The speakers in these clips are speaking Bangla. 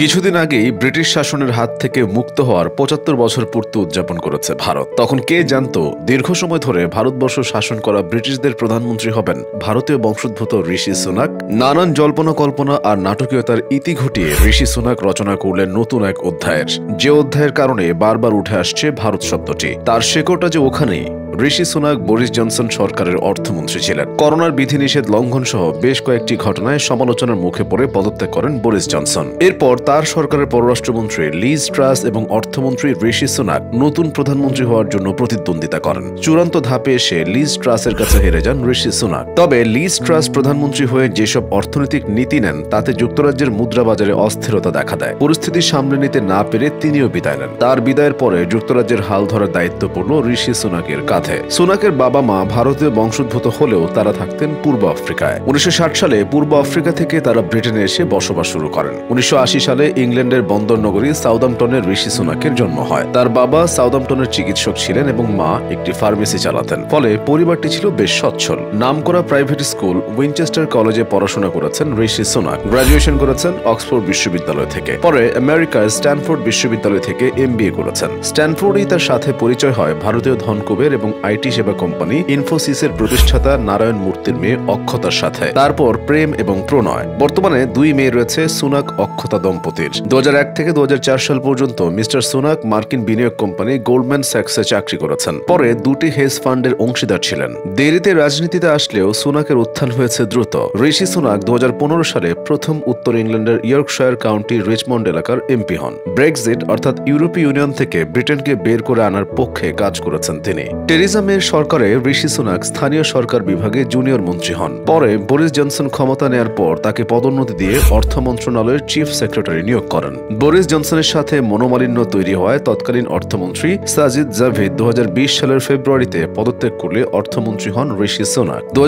কিছুদিন আগেই ব্রিটিশ শাসনের হাত থেকে মুক্ত হওয়ার পঁচাত্তর বছর পূর্তি উদযাপন করেছে ভারত। তখন কে জানতো, দীর্ঘ সময় ধরে ভারতবর্ষ শাসন করা ব্রিটিশদের প্রধানমন্ত্রী হবেন ভারতীয় বংশোদ্ভূত ঋষি সুনাক। নানান জল্পনা কল্পনা আর নাটকীয়তার ইতি ঘটিয়ে ঋষি সুনাক রচনা করলেন নতুন এক অধ্যায়ের। যে অধ্যায়ের কারণে বারবার উঠে আসছে ভারত শব্দটি। তার শেকড়টা যে ওখানেই ঋষি সুনাক বরিস জনসন সরকারের অর্থমন্ত্রী ছিলেন। করোনার বিধিনিষেধ লঙ্ঘন সহ বেশ কয়েকটি ঘটনায় সমালোচনার মুখে পড়ে পদত্যাগ করেন বরিস জনসন। এরপর তার সরকারের পররাষ্ট্রমন্ত্রী লিজ ট্রাস এবং অর্থমন্ত্রী ঋষি সুনাক নতুন প্রধানমন্ত্রী হওয়ার জন্য প্রতিদ্বন্দ্বিতা করেন। চূড়ান্ত ধাপে এসে লিজ ট্রাসের কাছে হেরে যান ঋষি সুনাক তবে লিজ ট্রাস প্রধানমন্ত্রী হয়ে যেসব অর্থনৈতিক নীতি নেন, তাতে যুক্তরাজ্যের মুদ্রা বাজারে অস্থিরতা দেখা দেয়। পরিস্থিতি সামলে নিতে না পেরে তিনিও বিদায় নেন। তার বিদায়ের পরে যুক্তরাজ্যের হাল ধরার দায়িত্ব পড়ল ঋষি সুনাকের কাঁধে সুনাকের বাবা মা ভারতীয় বংশোদ্ভূত হলেও তারা থাকতেন পূর্ব আফ্রিকায়। উনিশশো ষাট সালে পূর্ব আফ্রিকা থেকে তারা ব্রিটেনে এসে বসবাস শুরু করেন। উনিশশো সালে ইংল্যান্ডের বন্দর নগরী সাউদাম্পটনের ঋষি সুনাকের জন্ম হয়। তার বাবা সাউদাম্পটনের চিকিৎসক ছিলেন এবং মা একটি ফার্মেসি চালাতেন। ফলে পরিবারটি ছিল বেশ সচ্ছল। নামকরা প্রাইভেট স্কুল উইনচেস্টার কলেজে পড়াশোনা করেছেন ঋষি সুনাক। গ্রাজুয়েশন করেছেন অক্সফোর্ড বিশ্ববিদ্যালয় থেকে। পরে আমেরিকার স্ট্যানফোর্ড বিশ্ববিদ্যালয় থেকে এমবিএ করেছেন। স্ট্যানফোর্ডেই তার সাথে পরিচয় হয় ভারতীয় ধনকুবের এবং আইটি সেবা কোম্পানি ইনফোসিসের প্রতিষ্ঠাতা নারায়ণ মূর্তির মেয়ে অক্ষতার সাথে। তারপর প্রেম এবং প্রণয়। বর্তমানে দুই মেয়ে রয়েছে সুনাক অক্ষতা দম্পতির। দু থেকে দু সাল পর্যন্ত মিস্টার সুনাক মার্কিন বিনিয়োগ কোম্পানি গোল্ডম্যান স্যাক্সে চাকরি করেছেন। পরে দুটি হেজ ফান্ডের অংশীদার ছিলেন। দেরিতে রাজনীতিতে আসলেও সুনাকের উত্থান হয়েছে দ্রুত। ঋষি সুনাক দু হাজার পনেরো সালে প্রথম উত্তর ইংল্যান্ডের ইয়র্কশায়ার কাউন্টি রিচমন্ড এলাকার এমপি হন। ব্রেক্সিট অর্থাৎ ইউরোপীয় ইউনিয়ন থেকে ব্রিটেনকে বের করে আনার পক্ষে কাজ করেছেন তিনি। টেরিজা মের সরকারে ঋষি সুনাক স্থানীয় সরকার বিভাগে জুনিয়র মন্ত্রী হন। পরে বোরিস জনসন ক্ষমতা নেয়ার পর তাকে পদোন্নতি দিয়ে অর্থ মন্ত্রণালয়ের চিফ সেক্রেটারি নিয়োগ করেন। বোরিস জনসনের সাথে মনোমালিন্য তৈরি হওয়ায় তৎকালীন অর্থমন্ত্রী সাজিদ জাভেদ দু সালের ফেব্রুয়ারিতে পদত্যাগ করলে অর্থমন্ত্রী হন ঋষি সুনাক। দু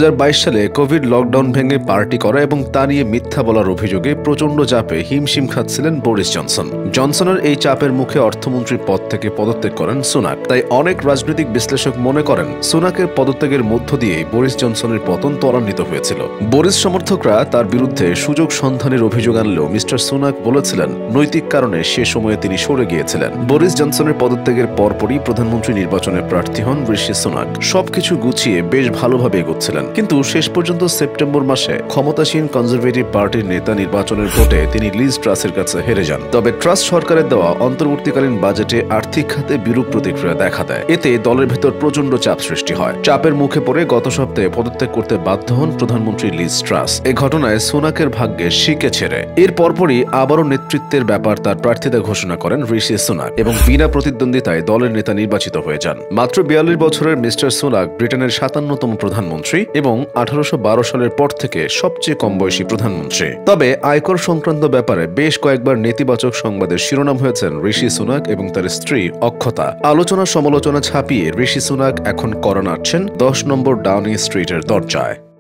সালে কোভিড লকডাউন ভেঙে পার্টি করা এবং তা নিয়ে মিথ্যা বলার অভিযোগে প্রচণ্ড চাপে হিমশিম খাচ্ছিলেন বোরিস জনসন। জনসনের এই চাপের মুখে অর্থমন্ত্রীর পদ থেকে পদত্যাগ করেন সুনাক। তাই অনেক রাজনৈতিক বিশ্লেষক মনে করেন, সুনাকের পদত্যাগের মধ্য দিয়ে বরিস জনসনের পতন ত্বরান্বিত হয়েছিল। বরিস সমর্থকরা তার বিরুদ্ধে সুযোগ সন্ধানের অভিযোগ আনলেও মিস্টার সুনাক বলেছিলেন, নৈতিক কারণে সে সময়ে তিনি সরে গিয়েছিলেন। বরিস জনসনের পদত্যাগের পরপরই প্রধানমন্ত্রী নির্বাচনে প্রার্থী হন ঋষি সুনাক। সবকিছু গুছিয়ে বেশ ভালোভাবে এগোচ্ছিলেন। কিন্তু শেষ পর্যন্ত সেপ্টেম্বর মাসে ক্ষমতাসীন কনজারভেটিভ পার্টির নেতা নির্বাচনের ভোটে তিনি লিজ ট্রাসের কাছে হেরে যান। তবে ট্রাস্ট সরকারের দেওয়া অন্তর্বর্তীকালীন বাজেটে আর্থিক খাতে বিরূপ প্রতিক্রিয়া দেখা দেয়। এতে দলের ভেতর প্রচণ্ড চাপ সৃষ্টি হয়। চাপের মুখে পড়ে গত সপ্তাহে পদত্যাগ করতে বাধ্য হন প্রধানমন্ত্রী লিজ ট্রাস। এ ঘটনায় সোনাকের ভাগ্যে শিকে ছেড়ে। এর পরপরই আবারও নেতৃত্বের ব্যাপার তার প্রার্থিতা ঘোষণা করেন ঋষি সোনাক এবং বিনা প্রতিদ্বন্দ্বিতায় দলের নেতা নির্বাচিত হয়ে যান। মাত্র বিয়াল্লিশ বছরের মিস্টার সোনাক ব্রিটেনের সাতান্নতম প্রধানমন্ত্রী এবং আঠারোশো বারো সালের পর থেকে সবচেয়ে কম বয়সী প্রধানমন্ত্রী। তবে আয়কর সংক্রান্ত ব্যাপারে বেশ কয়েকবার নেতিবাচক সংবাদের শিরোনাম হয়েছেন ঋষি সোনাক এবং তার স্ত্রী অক্ষতা। আলোচনা সমালোচনা ছাপিয়ে ঋষি সুনাক এখন করোনাচ্ছেন দশ নম্বর ডাউনি স্ট্রিটের দরজায়।